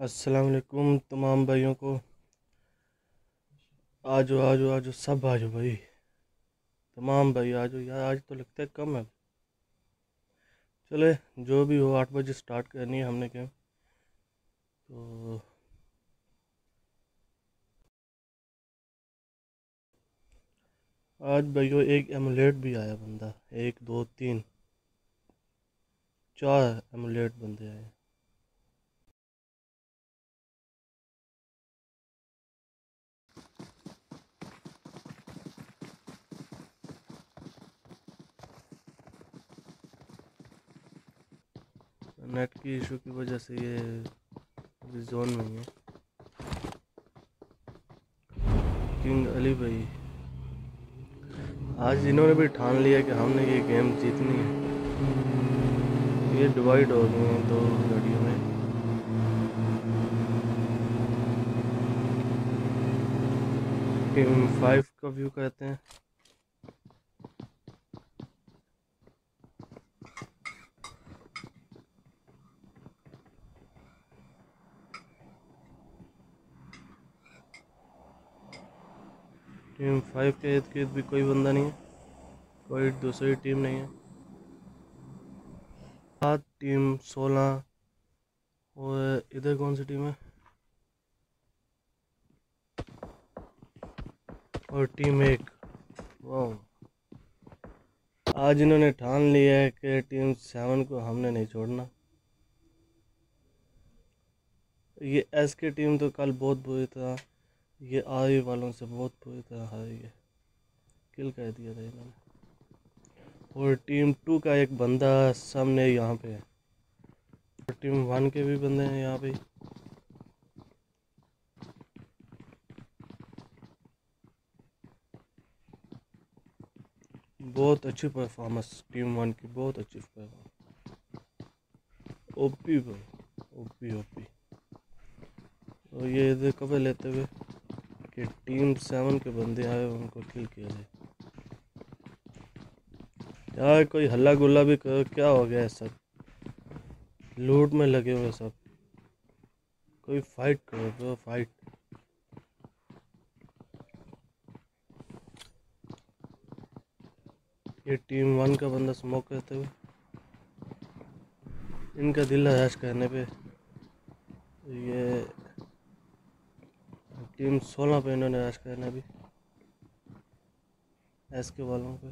अस्सलाम वालेकुम तमाम भाइयों को। आज आज आज, सब आ जाओ भाई। तमाम भाई आ जाओ यार, आज तो लगता है कम है। चले, जो भी हो, आठ बजे स्टार्ट करनी है हमने क्या तो आज भाइयों एक एमुलेट भी आया बंदा। एक, दो, तीन, चार एमुलेट बंदे आए। नेट की इशू की वजह से ये जोन में है किंग अली भाई, आज इन्होंने भी ठान लिया कि हमने ये गेम जीतनी है। ये डिवाइड हो गए हैं दो गाड़ियों में। टीम फाइव का व्यू कहते हैं। टीम फाइव के इर्द गिर्द भी कोई बंदा नहीं है, कोई दूसरी टीम नहीं है। सात टीम, सोलह। और इधर कौन सी टीम है? और टीम एक। आज इन्होंने ठान लिया है कि टीम सेवन को हमने नहीं छोड़ना। ये एस की टीम तो कल बहुत बुरी था ये आए वालों से बहुत बुरी तरह हारी है। किल कर दिया था इन्होंने। और टीम टू का एक बंदा सामने यहाँ पे है। और टीम वन के भी बंदे हैं यहाँ पे। बहुत अच्छी परफॉर्मेंस टीम वन की, बहुत अच्छी परफॉर्मेंस ओपी भाई ओपी ओपी और ये इधर कवर लेते हुए कि टीम सेवन के बंदे आए, उनको किल किया जाए। यार, कोई हल्ला गुल्ला भी करो, क्या हो गया है सब लूट में लगे हुए सब। कोई फाइट करो ब्रो फाइट ये टीम वन का बंदा स्मोक करते हुए। इनका दिल हराश करने पे ये टीम सोलह पे इन्होंने रश करना अभी। एस के वालों पे।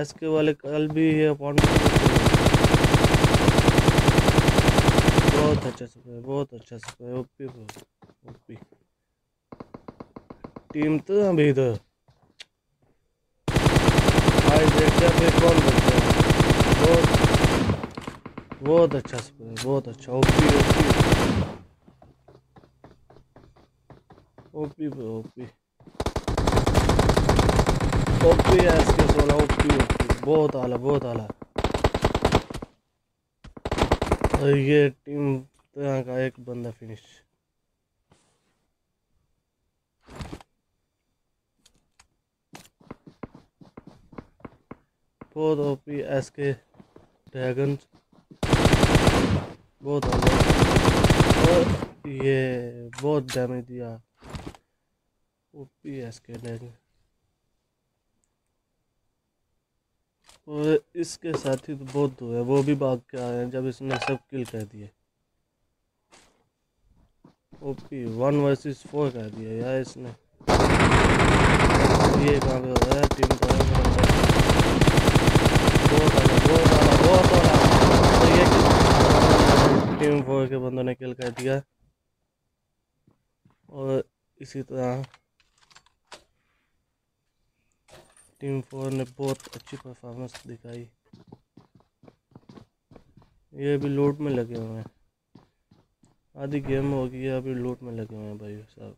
एस के वाले कल भी ये अपॉइंटमेंट बहुत अच्छा स्प्रे बहुत अच्छा स्प्रे ओपी ओपी। टीम तो अभी इधर आज देखते हैं फिर कौन करते हैं बहुत बहुत अच्छा स्प्रे बहुत अच्छा OP OP. OP OP OP S के सोलह ओपी ओपी बहुत आला बहुत आला। और ये टीम तरह का एक बंदा फिनिश बहुत ओपी एस के ड्रैगन बहुत और ये बहुत डैमेज दिया। ओपी एस के लेंगे और इसके साथी तो बहुत दूर है, वो भी भाग के आए हैं जब इसने सब किल कर दिए ओपी वन वर्सेस फोर कर दिया यार इसने। ये पे हो रहा है टीम का बहुत बहुत बहुत तो टीम फोर के बंदों ने किल कर दिया। और इसी तरह टीम फोर ने बहुत अच्छी परफॉर्मेंस दिखाई। ये अभी लूट में लगे हुए हैं। आधी गेम हो गई है, अभी लूट में लगे हुए हैं भाई साहब।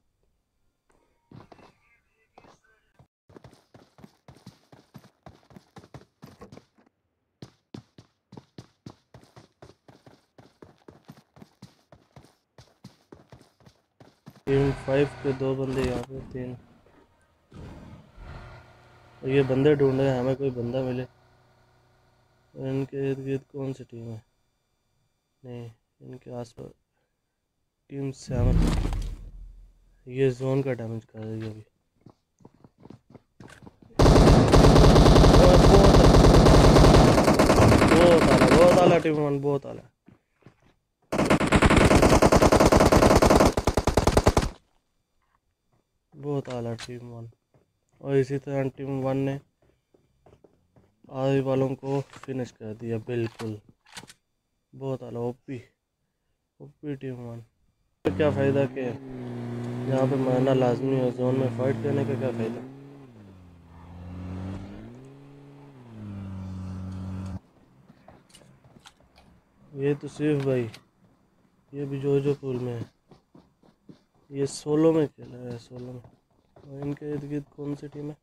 टीम फाइव के दो बंदे यहाँ पे तीन ये बंदे ढूंढ रहे हैं, हमें कोई बंदा मिले। इनके इर्द गिर्द कौन सी टीम है? नहीं, इनके आसपास टीम सेवन। ये जोन का डैमेज कर रही है अभी। बहुत आला बहुत आला, टीम वन, बहुत आला। बहुत आला टीम वन। और इसी तरह टीम वन ने आगे वालों को फिनिश कर दिया, बिल्कुल। बहुत आला ओपी ओपी टीम वन। तो क्या फ़ायदा के? यहाँ पे मरना लाजमी है जोन में फाइट करने का क्या फ़ायदा? ये तो सिर्फ़ भाई, ये भी जो जो पुल में है। ये सोलो में खेला है सोलो में। और इनके इर्द गिर्द कौन सी टीम है?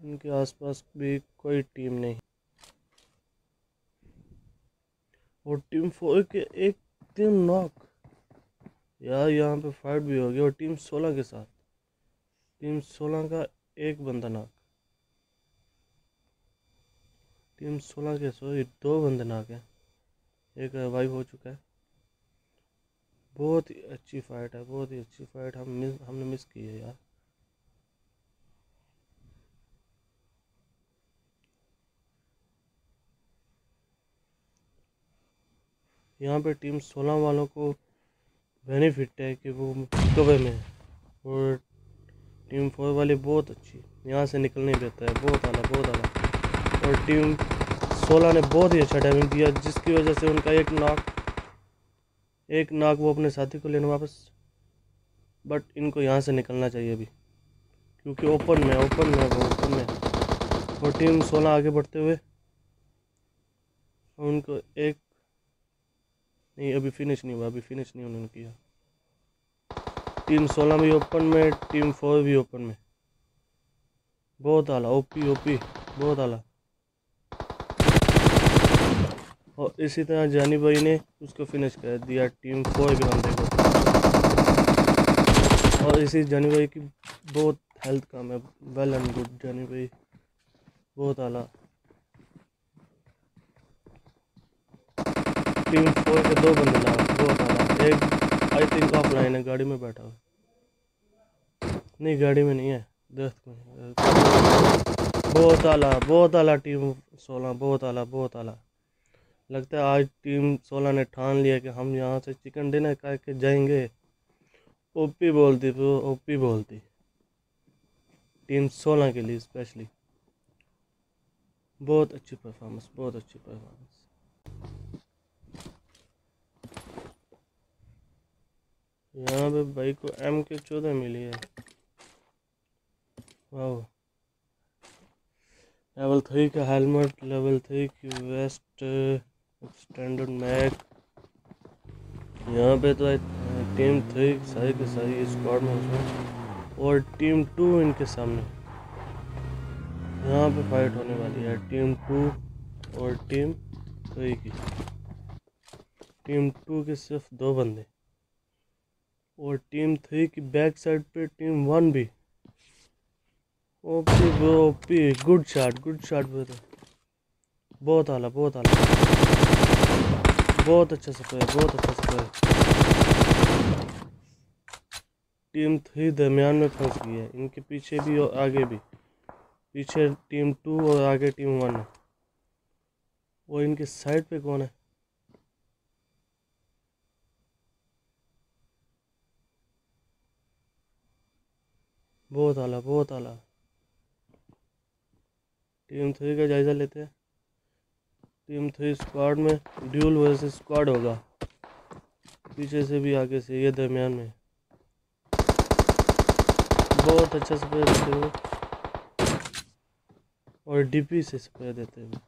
इनके आसपास भी कोई टीम नहीं। और टीम फोर के एक टीम नॉक यार, यहाँ पे फाइट भी हो गई और टीम सोलह के साथ। टीम सोलह का एक बंदा नॉक टीम सोलह के सॉरी दो बंदे नाक हैं। एक रिवाइव हो चुका है। बहुत ही अच्छी फाइट है, बहुत ही अच्छी फाइट हम मिस हमने मिस की है यार। यहाँ पे टीम सोलह वालों को बेनिफिट है कि वो कवर में है और टीम फोर वाली बहुत अच्छी, यहाँ से निकल नहीं देता है, बहुत आला बहुत आला। और टीम सोलह ने बहुत ही अच्छा टाइमिंग दिया, जिसकी वजह से उनका एक नाक एक नाक वो अपने साथी को लेने वापस। बट इनको यहाँ से निकलना चाहिए अभी। क्योंकि ओपन में ओपन में, वो ओपन में। और टीम सोलह आगे बढ़ते हुए, उनको एक नहीं, अभी फिनिश नहीं हुआ, अभी फिनिश नहीं उन्होंने किया। टीम सोलह भी ओपन में टीम फोर भी ओपन में। बहुत आला ओपी ओपी बहुत आला। और इसी तरह जानी भाई ने उसको फिनिश कर दिया टीम फोर बंदे को और इसी जानी भाई की बहुत हेल्थ कम है। वेल एंड गुड जानी भाई। बहुत आला। टीम फोर के दो बंदे ना बहुत आला। एक आई थिंक ऑफलाइन है, गाड़ी में बैठा हुआ। नहीं, गाड़ी में नहीं है। दस्त बहुत आला बहुत आला टीम सोलह, बहुत आला बहुत आला। लगता है आज टीम सोलह ने ठान लिया कि हम यहाँ से चिकन डिनर करके जाएँगे। ओपी बोलती वो ओपी बोलती, टीम सोलह के लिए स्पेशली बहुत अच्छी परफॉर्मेंस बहुत अच्छी परफॉर्मेंस यहाँ पे भाई को एम के चौदह मिली है। वाह लेवल थ्री का हेलमेट लेवल थ्री की वेस्ट स्टैंडर्ड मैक। यहाँ पे तो टीम थ्री सारी के सारी स्क्वाड में उसमें, और टीम टू इनके सामने। यहाँ पे फाइट होने वाली है टीम टू और टीम थ्री की। टीम टू के सिर्फ़ दो बंदे, और टीम थ्री की बैक साइड पे टीम वन भी। OP OP good shot good shot बहुत आला बहुत आला। बहुत अच्छा स्प्रे बहुत अच्छा स्प्रे टीम थ्री दरमियान में फंस गई है। इनके पीछे भी और आगे भी। पीछे टीम टू और आगे टीम वन है। और इनके साइड पे कौन है? बहुत आला बहुत आला। टीम थ्री का जायज़ा लेते हैं। टीम थ्री स्क्वाड में, ड्यूल वर्सेस स्क्वाड होगा। पीछे से भी आगे से, ये दरमियान में। बहुत अच्छा स्प्रे देते हुए और डीपी से स्प्रे देते हुए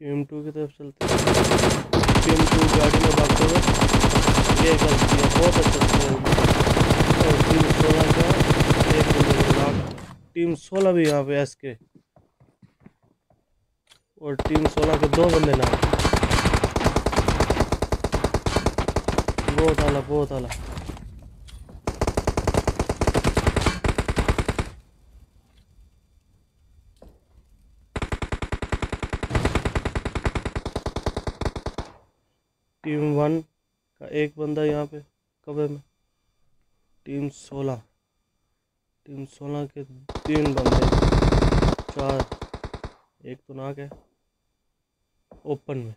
टीम टू की तरफ़ चलते हैं। टीम टू गाड़ी में भागते हुए। ये गलती है, बहुत अच्छा और टीम सोलह का एक टीम सोलह भी यहाँ पे एस के और टीम सोलह के दो बंदे ना। बहुत आला बहुत आला। टीम वन का एक बंदा यहाँ पे कबे में। टीम सोलह। टीम सोलह के तीन बंदे। चार। एक तो नाक है। ओपन में।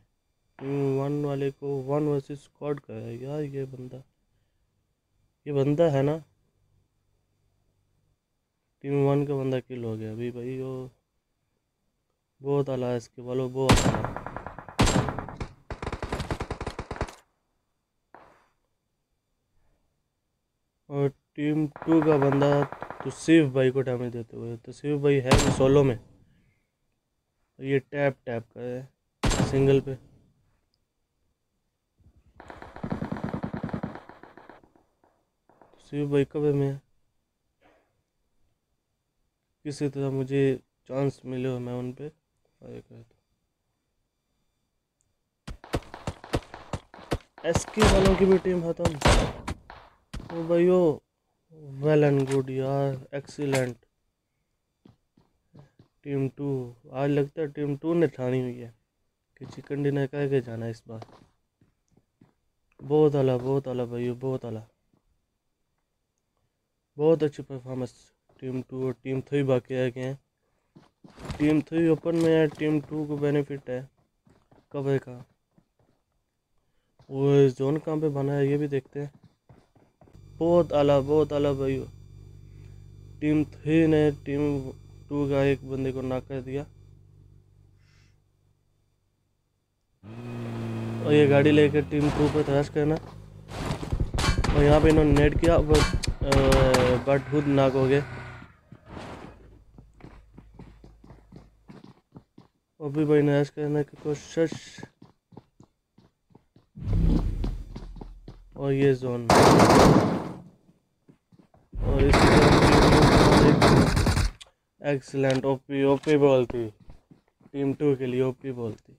टीम वन वाले को वन वर्सेस स्क्वाड का है यार ये बंदा। ये बंदा है ना? टीम वन का बंदा किल हो गया। अभी भाई वो बहुत आला है इसके। वालों बहुत आला और टीम टू का बंदा तो सिर्फ़ भाई को डैमेज देते हुए तो सिर्फ़ भाई है सोलो में। ये टैप टैप का है सिंगल पे। तो सिर्फ़ भाई कब में? किसी तरह मुझे चांस मिले हो मैं उन पे? फायर कर एस के वालों की भी टीम खत्म। तो भाइयों वेल एंड गुड यार एक्सीलेंट टीम टू आज लगता है टीम टू ने ठानी हुई है कि चिकन डिनर कह के जाना इस बार। बहुत अला बहुत अला भाई, बहुत अला बहुत अच्छी परफॉर्मेंस टीम टू और टीम थ्री बाकी रह गए हैं। टीम थ्री ओपन में है टीम टू को बेनिफिट है। कवर का वो जोन कहाँ पे बना है, ये भी देखते हैं। बहुत आला बहुत आला भाई टीम थ्री ने टीम टू का एक बंदे को नाक कर दिया। और ये गाड़ी लेकर टीम टू पे तलाश करना। और यहाँ पे इन्होंने नेट किया बट बट खुद नाक हो गए। और भी भाई नयाज करने की कोशिश। और ये जोन और एक्सलेंट ओपी ओपी बॉल थी टीम टू के लिए ओपी बॉल थी